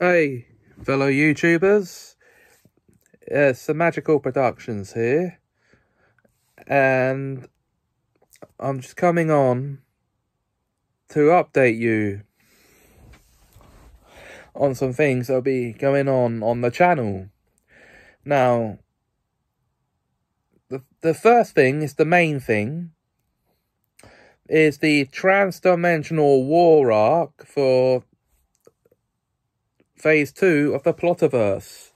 Hey, fellow YouTubers. Uh, it's Semajical Productions here. And I'm just coming on to update you on some things that'll be going on on the channel. Now, the, the first thing is the main thing is the trans-dimensional war arc for phase two of the Plotiverse.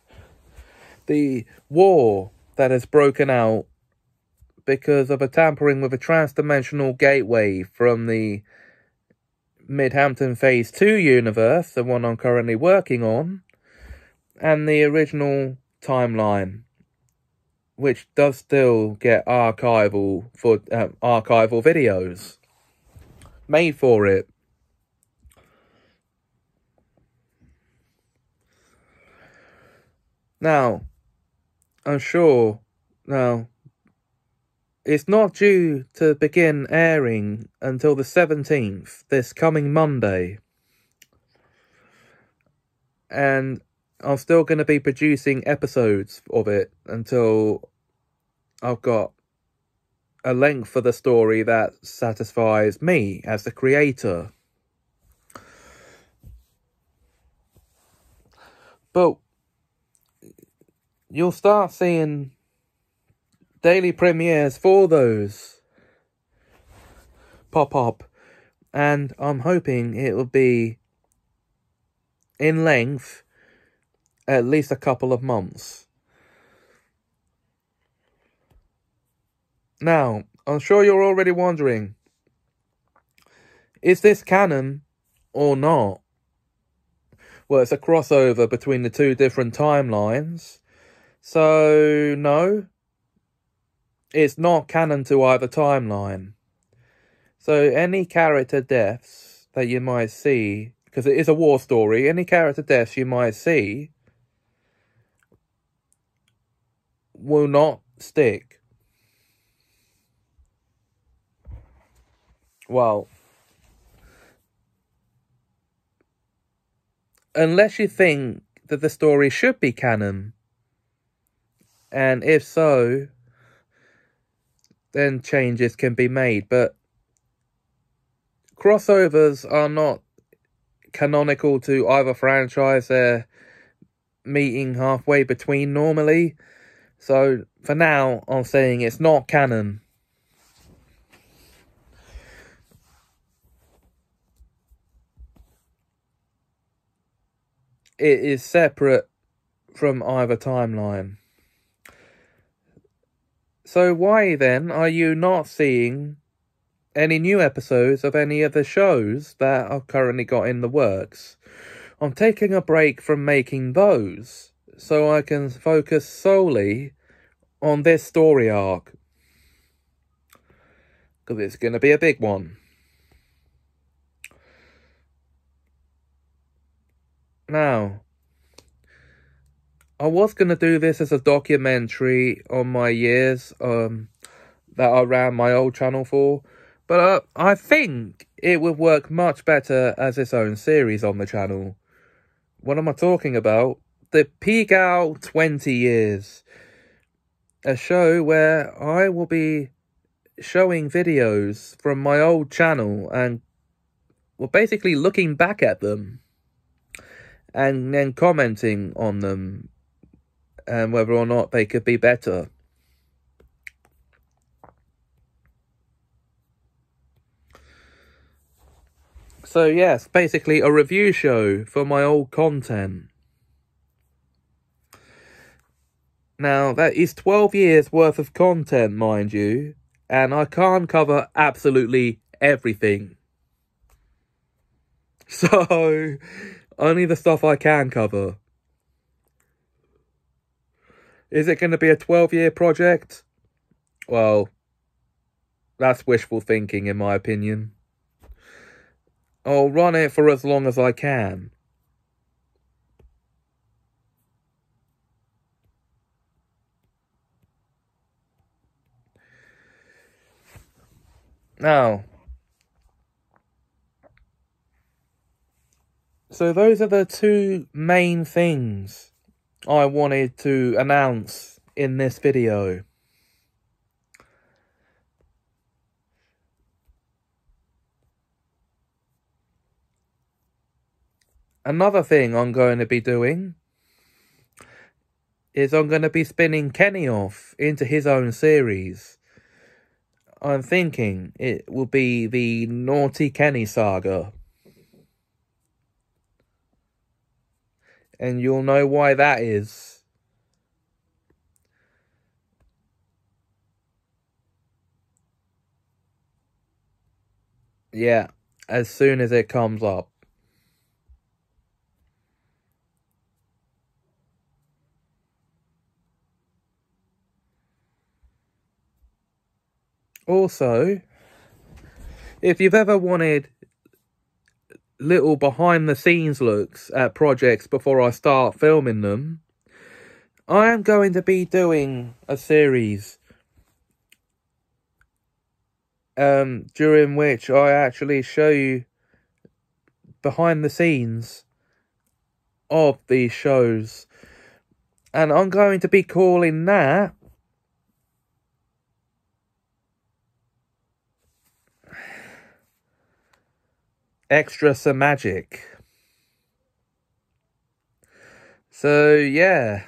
The war that has broken out because of a tampering with a trans-dimensional gateway from the Midhampton Phase 2 universe, the one I'm currently working on, and the original timeline, which does still get archival for uh, archival videos made for it. Now, I'm sure now it's not due to begin airing until the 17th, this coming Monday. And I'm still going to be producing episodes of it until I've got a length for the story that satisfies me as the creator. But you'll start seeing daily premieres for those pop up, and I'm hoping it will be in length at least a couple of months. Now, I'm sure you're already wondering is this canon or not? Well, it's a crossover between the two different timelines. So, no, it's not canon to either timeline. So, any character deaths that you might see, because it is a war story, any character deaths you might see will not stick. Well, unless you think that the story should be canon, and if so, then changes can be made. But crossovers are not canonical to either franchise. They're meeting halfway between normally. So for now, I'm saying it's not canon. it is separate from either timeline. So why then are you not seeing any new episodes of any of the shows that I've currently got in the works? I'm taking a break from making those so I can focus solely on this story arc. Because it's going to be a big one. Now, I was going to do this as a documentary on my years um, that I ran my old channel for, but uh, I think it would work much better as its own series on the channel. What am I talking about? The Peak Out 20 Years. A show where I will be showing videos from my old channel and well basically looking back at them and then commenting on them and whether or not they could be better. So yes, basically a review show for my old content. Now, that is 12 years worth of content, mind you, and I can't cover absolutely everything. So, only the stuff I can cover. Is it going to be a 12 year project? Well, that's wishful thinking, in my opinion. I'll run it for as long as I can. Now, So those are the two main things I wanted to announce in this video. Another thing I'm going to be doing is I'm going to be spinning Kenny off into his own series. I'm thinking it will be the Naughty Kenny saga. And you'll know why that is. Yeah, as soon as it comes up. Also, if you've ever wanted little behind the scenes looks at projects before I start filming them, I am going to be doing a series um, during which I actually show you behind the scenes of these shows. And I'm going to be calling that extra some magic. So yeah.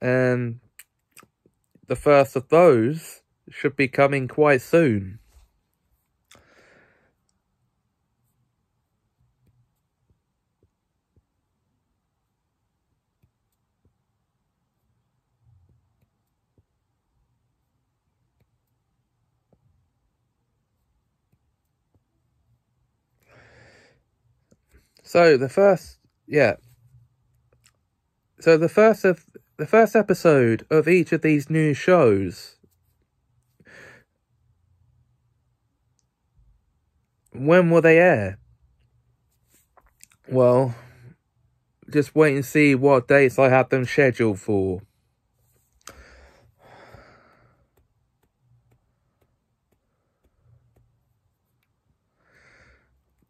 And the first of those should be coming quite soon. So the first, yeah. So the first of the first episode of each of these new shows. When will they air? Well, just wait and see what dates I have them scheduled for.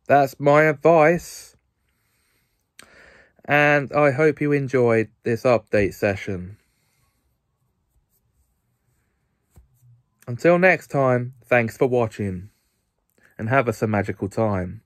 That's my advice and I hope you enjoyed this update session. Until next time, thanks for watching, and have us a magical time.